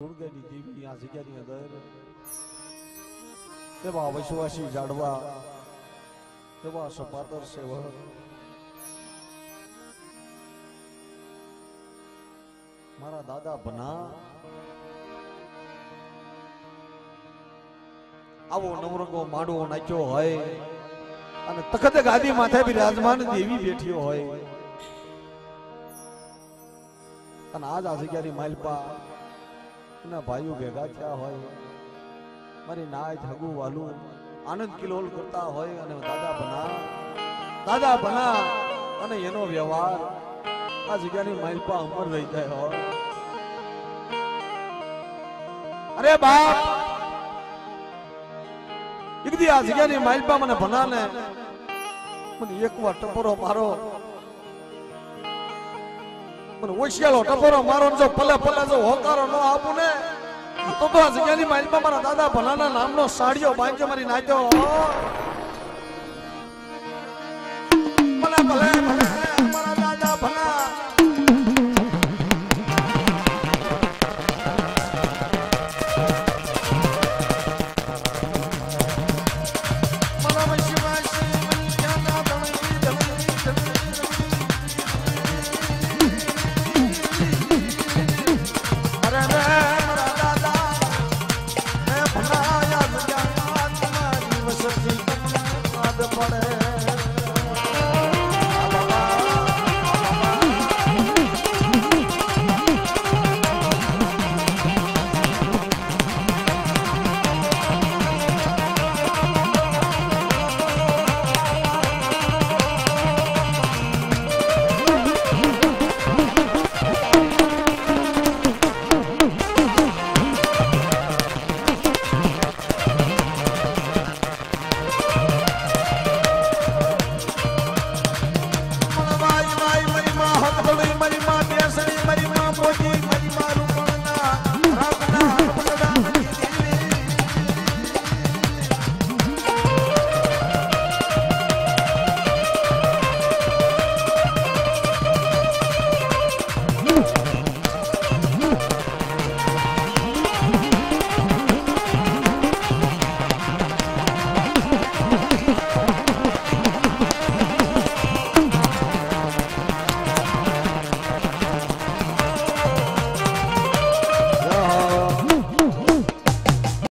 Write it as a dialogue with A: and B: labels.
A: દુર્ગાની દેવી આ જગ્યાની અંદર તેવા વૈશ્વાસી જાડવા તેવા સપાતર સેવક, મારા દાદા બના આવો નવરંગો માંડવો નાખ્યો હોય અને તખત ગાદી માથે બિરાજમાન દેવી બેઠી હોય. અને આજ આ જગ્યાની માલપા એના ભાઈઓ ભેગા થયા હોય, મારી નાય હગુ વાલું આનંદ કિલોલ કરતા હોય અને દાદા બના દાદા બના અને એનો વ્યવહાર આ જગ્યાની માલપા અમર રહી જાય હોય. અરે બાપ! એક દી આ જગ્યાની માલપા મને ભના મને એક વાર ટપોરો મારો. મને ઓશિયાળો ટપોરો મારો જો પલે પલે જો હોકારો ન આપું ને, તો તો આ જગ્યાની માલપા મારા દાદા ભલાના નામનો સાડીઓ બાંધ્યો, મારી નાખ્યો.